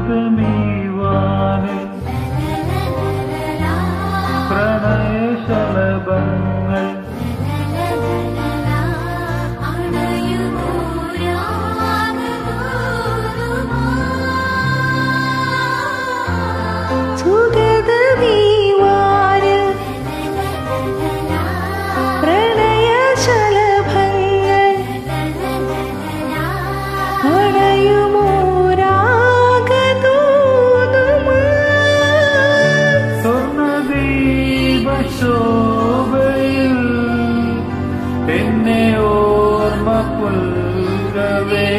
സുഗതമീവാന് പ്രണയശലഭങ്ങൾ സുഗതമീവാന് പ്രണയശലഭങ്ങൾ അണയു ശോഭയിൽ എന്നെ ഓർമ്മ കൊല്ലവേ